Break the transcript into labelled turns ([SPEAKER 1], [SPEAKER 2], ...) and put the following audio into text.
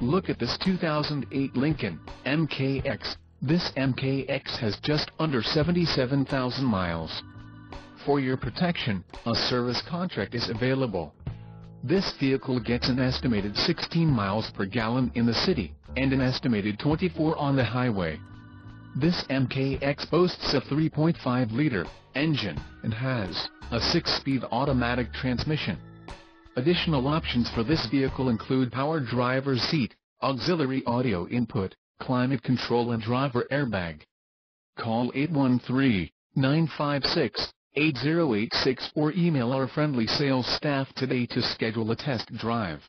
[SPEAKER 1] Look at this 2008 Lincoln MKX. This MKX has just under 77,000 miles. For your protection, a service contract is available. This vehicle gets an estimated 16 miles per gallon in the city, and an estimated 24 on the highway. This MKX boasts a 3.5-liter engine, and has a 6-speed automatic transmission. Additional options for this vehicle include power driver's seat, auxiliary audio input, climate control and driver airbag. Call 813-956-8086 or email our friendly sales staff today to schedule a test drive.